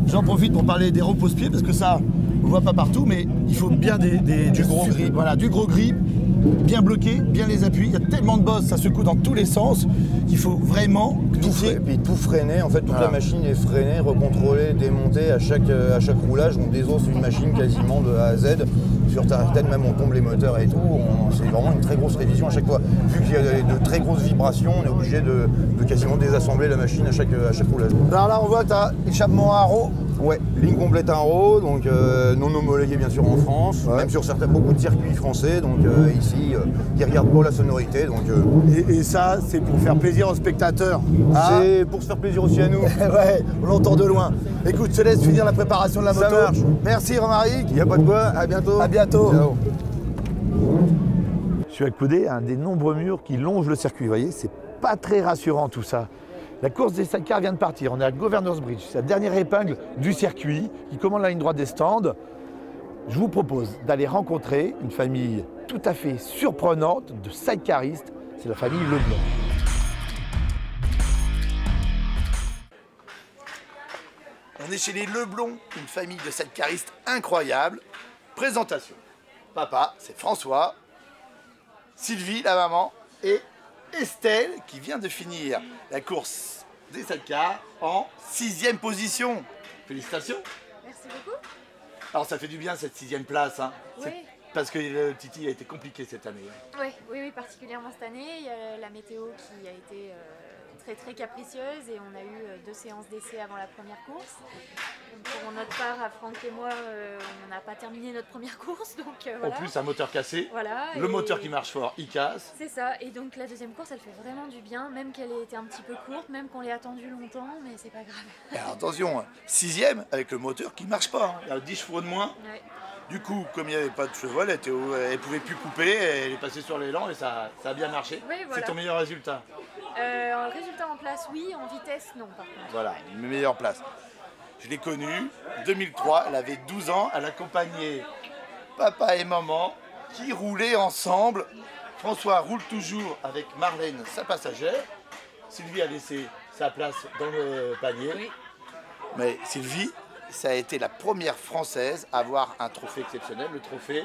J'en profite pour parler des repose-pieds parce que ça, on voit pas partout, mais il faut bien des, des- Du des gros grip. Voilà, du gros grip, bien bloqué, bien les appuis. Il y a tellement de bosses, ça secoue dans tous les sens qu'il faut vraiment tout, fre- puis tout freiner, en fait, toute Voilà. la machine est freinée, recontrôlée, démontée à chaque, euh, à chaque roulage. On désosse une machine quasiment de A à Z. Sur certaines, même on tombe les moteurs et tout. On- C'est vraiment une très grosse révision à chaque fois. Vu qu'il y a de très grosses vibrations, on est obligé de, de quasiment désassembler la machine à chaque, à chaque roulage. Alors là, on voit tu as échappement à RAW. Ouais, ligne complète un RAW, donc euh, non homologué bien sûr en France, même sur certains, beaucoup de circuits français, donc euh, ici, euh, ils regardent pour la sonorité, donc euh, Et, et ça, c'est pour faire plaisir aux spectateurs. Ah. c'est pour se faire plaisir aussi à nous. [laughs] ouais, on l'entend de loin. Écoute, je te laisse finir la préparation de la Ça moto. marche. Merci Romaric. Il n'y a pas de quoi, à bientôt. À bientôt. Ciao. Je suis accoudé à un des nombreux murs qui longent le circuit. Vous voyez, c'est pas très rassurant tout ça. La course des sidecars vient de partir. On est à Governor's Bridge. C'est la dernière épingle du circuit qui commande la ligne droite des stands. Je vous propose d'aller rencontrer une famille tout à fait surprenante de sidecaristes. C'est la famille Leblanc. On est chez les Leblond, une famille de sidecaristes incroyable. Présentation. Papa, c'est François. Sylvie, la maman, et Estelle, qui vient de finir la course des sidecars en sixième position. Félicitations. Merci beaucoup. Alors ça fait du bien cette sixième place, hein. Oui. Parce que le Titi a été compliqué cette année. hein. Ouais, oui, oui, particulièrement cette année. Il y a la météo qui a été euh, très très capricieuse et on a eu euh, deux séances d'essai avant la première course. Pour notre part, à Franck et moi, euh, on n'a pas terminé notre première [laughs] course. Donc, euh, voilà. En plus, un moteur cassé. Voilà, Le et- moteur qui marche fort, il casse. C'est ça, et donc la deuxième course elle fait vraiment du bien, même qu'elle ait été un petit peu courte, même qu'on l'ait attendue longtemps, mais c'est pas grave. Alors, attention, hein, sixième avec le moteur qui marche pas. hein. Il y a 10 chevaux de moins. Ouais. Du coup, comme il n'y avait pas de chevaux, elle, elle pouvait plus couper, elle est passée sur l'élan et ça, ça a bien marché. Oui, voilà. C'est ton meilleur résultat. Euh, en résultat en place, oui, en vitesse, non par contre. Voilà, une meilleure place. Je l'ai connue, 2003, elle avait 12 ans, elle accompagnait papa et maman qui roulaient ensemble. François roule toujours avec Marlène, sa passagère. Sylvie a laissé sa place dans le panier. Mais Sylvie, ça a été la première française à avoir un trophée exceptionnel, le trophée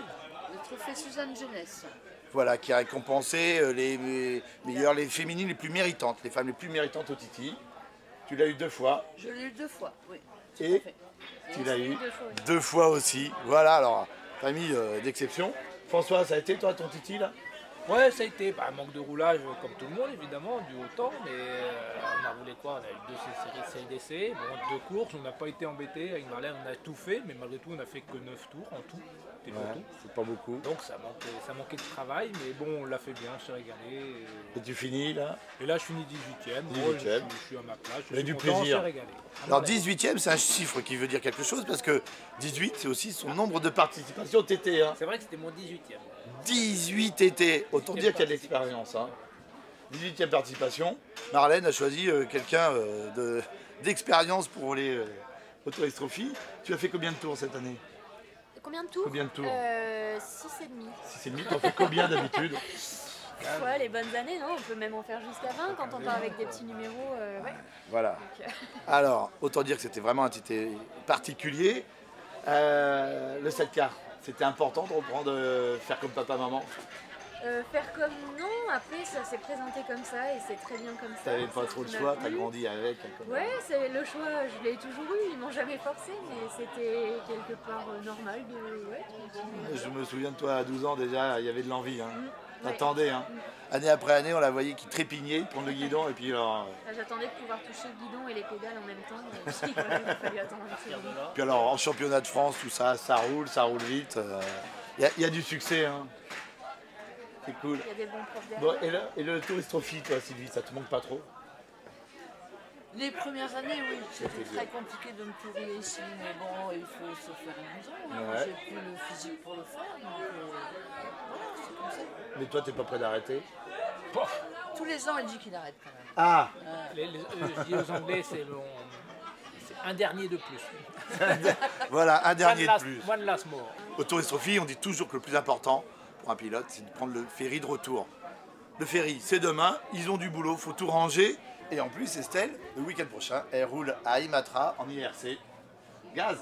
Le trophée Suzanne Jeunesse. Voilà, qui a récompensé euh, les me- meilleures, les féminines les plus méritantes, les femmes les plus méritantes au Titi. Tu l'as eu deux fois Je l'ai eu deux fois, oui. et tu l'as eu deux fois aussi. deux fois aussi. Voilà, alors, famille euh, d'exception. François, ça a été toi ton Titi là? Ouais, ça a été bah, manque de roulage euh, comme tout le monde évidemment, dû au temps, mais euh, on a roulé quoi? On a eu deux séries de CIDC, bon, deux courses, on n'a pas été embêté avec Marlène, on a tout fait, mais malgré tout on a fait que 9 tours en tout. Ouais, c'est pas beaucoup. Donc ça manquait, ça manquait de travail, mais bon on l'a fait bien, on s'est régalé. Et tu finis là? Et là je finis 18ème, 18e. je, je suis à ma place, je Et suis du content, plaisir. s'est régalé. Alors 18e, c'est un chiffre qui veut dire quelque chose parce que 18, c'est aussi son nombre de participations TT. Hein. C'est vrai que c'était mon 18ème. 18 TT, autant dire qu'il y a de l'expérience. Hein. 18e participation. Marlène a choisi euh, quelqu'un euh, de- d'expérience pour les euh, auto-estrophies. Tu as fait combien de tours cette année? Combien de tours? Combien de tours? Euh, 6 et demi. 6,5. T'en fais combien d'habitude? [laughs] Ouais, les bonnes années, non? On peut même en faire jusqu'à 20 quand on part avec des petits numéros. euh, ouais. Voilà. Donc, euh, [laughs] Alors, autant dire que c'était vraiment un TT particulier. Euh, le 7 quarts, c'était important de reprendre, euh, faire comme papa-maman. euh, faire comme non, après ça s'est présenté comme ça et c'est très bien comme ça. T'avais pas trop le choix, t'as grandi avec. hein, Ouais, c'est le choix, je l'ai toujours eu, ils m'ont jamais forcé, mais c'était quelque part euh, normal de. Ouais, Je me souviens de toi à 12 ans déjà, il y avait de l'envie. Hein. ouais. T'attendais. Hein. Année après année, on la voyait qui trépignait, prendre le guidon et puis alors. euh, J'attendais de pouvoir toucher le guidon et les pédales en même temps. Et puis, voilà, il a fallu attendre un petit moment. Puis alors en championnat de France, tout ça, ça roule, ça roule vite. euh, Il y, a- il y a du succès. Hein. C'est cool. Il y a des bons profs Bon, derrière. et, le, et le Tourist Trophy, toi Sylvie, ça te manque pas trop? Les premières années, oui, c'était très compliqué de me tout rouler ici, mais bon, il faut se faire raison. hein. Ouais. J'ai plus le physique pour le faire, donc euh, Mais toi, t'es pas prêt d'arrêter Tous les ans, elle dit qu'il arrête quand même. Ah Les- les- euh, je dis aux Anglais, c'est le- on- c'est un dernier de plus. [laughs] Voilà, un dernier One de last- plus. One last more. Au Tourist Trophy, on dit toujours que le plus important pour un pilote, c'est de prendre le ferry de retour. Le ferry, c'est demain, ils ont du boulot, faut tout ranger. Et en plus, Estelle, le week-end prochain, elle roule à Imatra en IRC. Gaz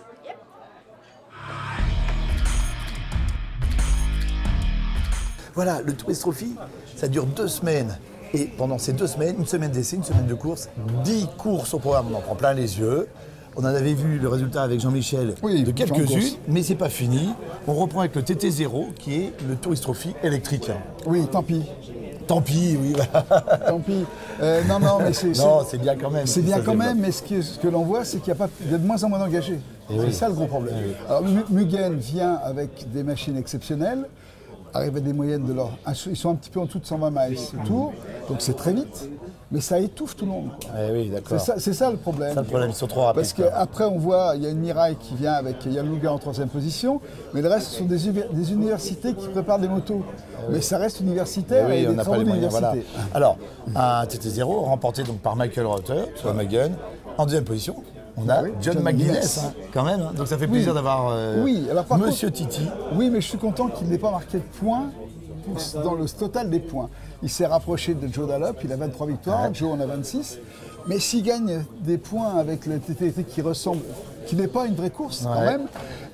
Voilà, le Tourist Trophy, ça dure deux semaines. Et pendant ces deux semaines, une semaine d'essai, une semaine de course, dix courses au programme, on en prend plein les yeux. On en avait vu le résultat avec Jean-Michel de quelques-unes, mais c'est pas fini. On reprend avec le TT0 qui est le Tourist Trophy électrique. Oui, tant pis. Tant pis, oui. [laughs] Tant pis. Euh, non, non, mais c'est. Non, c'est bien quand même. C'est bien quand même, mais ce, que l'on voit, c'est qu'il y, a pas- il y a de moins en moins d'engagés. C'est ça le gros problème. Oui. Alors, Mu- Mugen vient avec des machines exceptionnelles, arrive à des moyennes de leur. Ils sont un petit peu en dessous de 120 miles tour, donc c'est très vite, mais ça étouffe tout le monde. quoi. Eh oui, d'accord. C'est ça, le problème. Ça, le problème, ils sont trop rapides, Parce qu'après, on voit, il y a une Mirai qui vient avec Yann Luger en troisième position, mais le reste, ce sont des, universités qui préparent des motos. Mais ça reste universitaire Eh et oui, on des n'a pas les moyens. Voilà. Alors, un TT0 remporté donc par Michael Reuter, soit Magen. En deuxième position, on a Oui, John, John McGuinness, hein, quand même. hein. Donc ça fait Oui. plaisir d'avoir euh, oui, alors par Monsieur contre- Titi. Oui, mais je suis content qu'il n'ait pas marqué de points pour- dans le total des points. Il s'est rapproché de Joe Dallop, il a 23 victoires, Joe en a 26. Mais s'il gagne des points avec le TTT qui ressemble, qui n'est pas une vraie course quand même,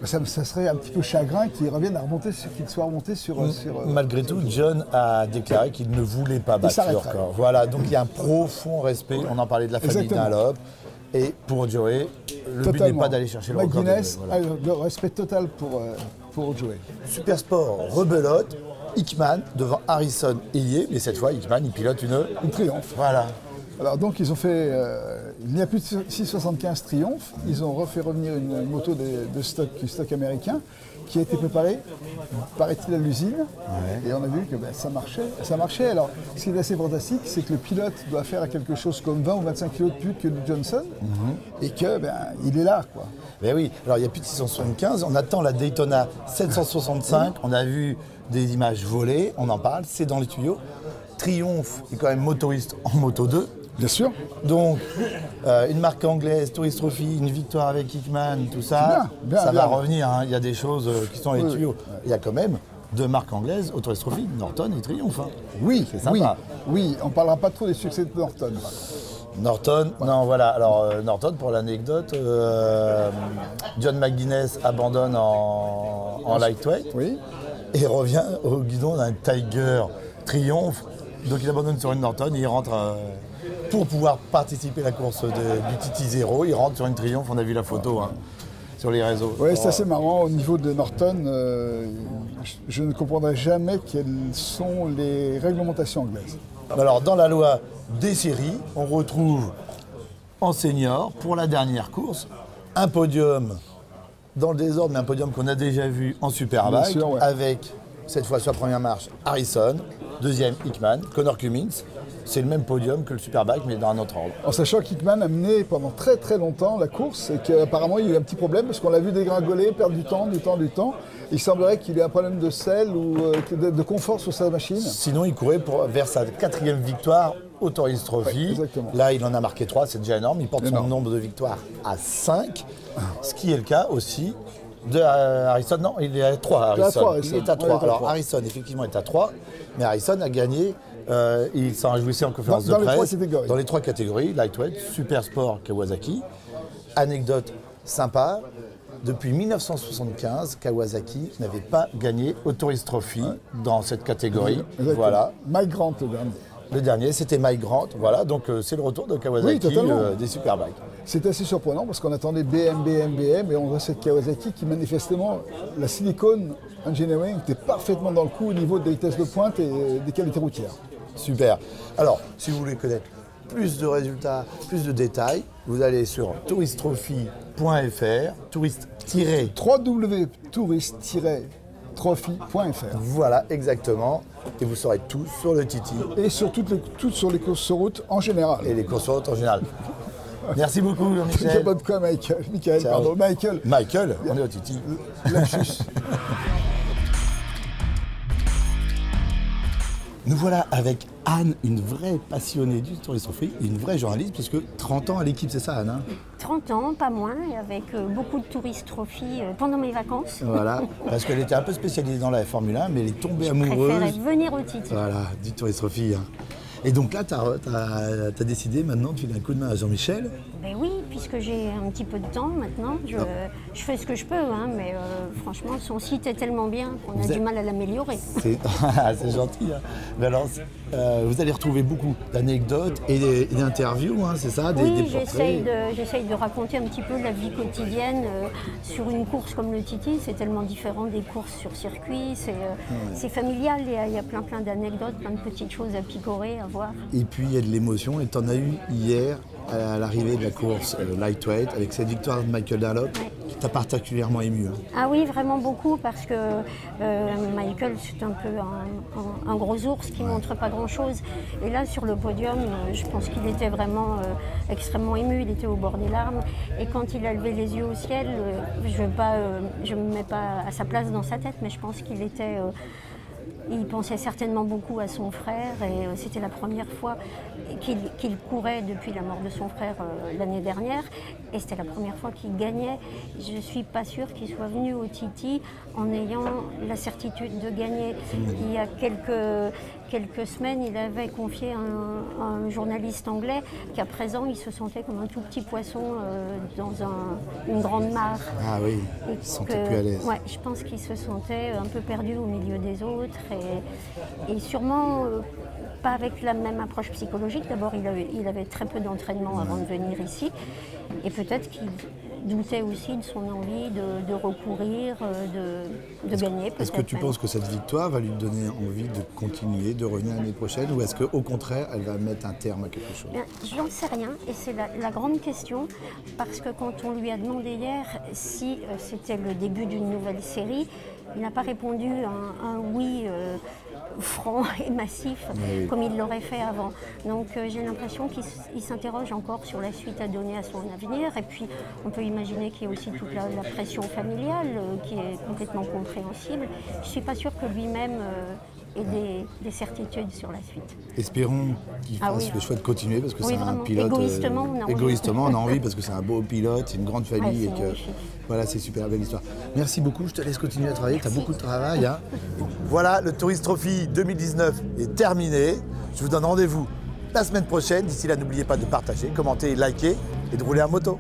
ça, ça serait un petit peu chagrin qu'il revienne à remonter, qu'il soit remonté sur. sur euh, Malgré tout, John a déclaré qu'il ne voulait pas battre le record. Voilà, donc il y a un profond respect. On en parlait de la famille. Dunlop. Et pour Joey, le but n'est pas d'aller chercher le record. de McGuinness Joey, voilà. a le respect total pour, euh, pour. Super Sport rebelote. Hickman devant Harrison Hillier, mais cette fois Hickman il pilote une. Une triomphe. Voilà. Alors donc ils ont fait, euh, il n'y a plus de 675 triomphes, ils ont refait revenir une moto de, de stock, du stock américain qui a été préparée, paraît-il à l'usine, et on a vu que ben, ça marchait. Ça marchait. Alors ce qui est assez fantastique, c'est que le pilote doit faire quelque chose comme 20 ou 25 kg de plus que Johnson, et que ben, il est là. Quoi. Ben oui, alors il n'y a plus de 675, on attend la Daytona 765, on a vu des images volées, on en parle, c'est dans les tuyaux. Triomphe est quand même motoriste en moto 2. Bien sûr. Donc, euh, une marque anglaise, Tourist Trophy, une victoire avec Hickman, tout ça, Bien, bien, ça bien. va revenir. hein. Il y a des choses euh, qui sont les Oui, oui. tuyaux. Il y a quand même deux marques anglaises au Tourist Trophy, Norton et Triomphe. hein. Oui, C'est oui, sympa. oui, on ne parlera pas trop des succès de Norton. Norton, non voilà, alors euh, Norton pour l'anecdote, John McGuinness abandonne en, en lightweight et revient au guidon d'un Tiger Triomphe. Donc il abandonne sur une Norton et il rentre euh, pour pouvoir participer à la course de- du TT 0. Il rentre sur une Triomphe, on a vu la photo hein, sur les réseaux. Oui, c'est assez marrant. Au niveau de Norton, euh, je- ne comprendrai jamais quelles sont les réglementations anglaises. Alors, dans la loi des séries, on retrouve en senior, pour la dernière course, un podium dans le désordre, mais un podium qu'on a déjà vu en Superbike, sûr, ouais. avec cette fois sur la première marche Harrison, deuxième Hickman, Connor Cummins. C'est le même podium que le Superbike, mais dans un autre ordre. En sachant qu'Hickman a mené pendant très très longtemps la course et qu'apparemment il y a eu un petit problème parce qu'on l'a vu dégringoler, perdre du temps, du temps, du temps. Il semblerait qu'il ait un problème de sel ou euh, de, confort sur sa machine. Sinon, il courait pour, vers sa quatrième victoire au Tourist Trophy. Là, il en a marqué trois, c'est déjà énorme. Il porte son nombre de victoires à 5, ce qui est le cas aussi de euh, Harrison. Non, il est à 3, Il est à Harrison. trois, Il Harrison. est à Ouais, 3. il est à Alors. Harrison, effectivement, est à 3, mais Harrison a gagné. Euh, il s'en réjouissait en conférence Dans- dans de les presse. trois catégories. Dans les trois catégories, lightweight, super sport, Kawasaki. Anecdote sympa, depuis 1975, Kawasaki n'avait pas gagné au Tourist Trophy dans cette catégorie. Exactement. Voilà. Mike Grant le dernier. Le dernier, c'était Mike Grant. Voilà, donc euh, c'est le retour de Kawasaki Oui, euh, des Superbikes. C'est assez surprenant parce qu'on attendait BM, BM, BM et on voit cette Kawasaki qui manifestement, la silicone engineering était parfaitement dans le coup au niveau des vitesses de pointe et des qualités routières. Super. Alors, si vous voulez connaître plus de résultats, plus de détails, vous allez sur touristrophy.fr, tourist www.tourist-trophy.fr Voilà, exactement. Et vous saurez tout sur le Titi. Et sur toutes, les, toutes sur les courses sur route en général. Et les courses sur route en général. [laughs] Merci beaucoup, Il n'y a Michel. pas de quoi, Michael. Michael, pardon, Michael. Michael, on est au Titi. [laughs] Nous voilà avec Anne, une vraie passionnée du Trophy, une vraie journaliste, puisque 30 ans à l'équipe, c'est ça, Anne hein? 30 ans, pas moins, avec euh, beaucoup de touristes trophies euh, pendant mes vacances. Voilà, [laughs] parce qu'elle était un peu spécialisée dans la Formule 1, mais elle est tombée Je amoureuse. venir au Titi. Voilà, du Tourist Trophy. hein. Et donc là, tu as, décidé maintenant de filer un coup de main à Jean-Michel. Ben oui, puisque j'ai un petit peu de temps maintenant, je, je fais ce que je peux, hein, mais euh, franchement, son site est tellement bien qu'on a Vous du êtes- mal à l'améliorer. C'est [laughs] c'est gentil. hein. Mais alors, euh, vous allez retrouver beaucoup d'anecdotes et d'interviews, hein, c'est ça des, Oui, j'essaye de, raconter un petit peu la vie quotidienne euh, sur une course comme le Titi. C'est tellement différent des courses sur circuit. C'est euh, familial. Il y, a, il y a plein plein d'anecdotes, plein de petites choses à picorer, à voir. Et puis il y a de l'émotion, et tu en as eu hier à l'arrivée de la course lightweight avec cette victoire de Michael Dunlop t'a particulièrement ému. hein. Ah oui, vraiment beaucoup, parce que euh, Michael, c'est un peu un, un- un gros ours qui montre pas grand-chose. Et là, sur le podium, euh, je pense qu'il était vraiment euh, extrêmement ému, il était au bord des larmes. Et quand il a levé les yeux au ciel, je ne me mets pas à sa place dans sa tête, mais je pense qu'il était... il pensait certainement beaucoup à son frère et euh, c'était la première fois qu'il courait depuis la mort de son frère euh, l'année dernière et c'était la première fois qu'il gagnait. Je ne suis pas sûre qu'il soit venu au Titi en ayant la certitude de gagner. Il y a quelques, quelques semaines, il avait confié à un, à un journaliste anglais qu'à présent il se sentait comme un tout petit poisson euh, dans un- une grande mare. Ah oui, il se sentait plus à l'aise. ouais, je pense qu'il se sentait un peu perdu au milieu des autres et, et sûrement euh, pas avec la même approche psychologique. D'abord, il avait, il avait très peu d'entraînement avant de venir ici et peut-être qu'il doutait aussi de son envie de, de recourir, euh, de, gagner. Est-ce que tu même. penses que cette victoire va lui donner envie de continuer, de revenir l'année prochaine, ou est-ce qu'au contraire, elle va mettre un terme à quelque chose? J'en sais rien et c'est la, la grande question parce que quand on lui a demandé hier si euh, c'était le début d'une nouvelle série, il n'a pas répondu un, un oui euh, franc et massif Oui. comme il l'aurait fait avant. Donc euh, j'ai l'impression qu'il s'interroge encore sur la suite à donner à son avenir et puis on peut imaginer qu'il y a aussi toute la, la pression familiale euh, qui est complètement compréhensible. Je ne suis pas sûre que lui-même euh, ait des, des certitudes sur la suite. Espérons qu'il Ah fasse oui. le choix de continuer parce que Oui, c'est un pilote. euh, Égoïstement, on a envie. égoïstement, on a envie [laughs] parce que c'est un beau pilote, c'est une grande famille Ouais, et que voilà, c'est super belle histoire. Merci beaucoup, je te laisse continuer à travailler, tu as beaucoup de travail. hein. Voilà, le Tourist Trophy 2019 est terminé. Je vous donne rendez-vous la semaine prochaine. D'ici là, n'oubliez pas de partager, commenter, liker et de rouler en moto.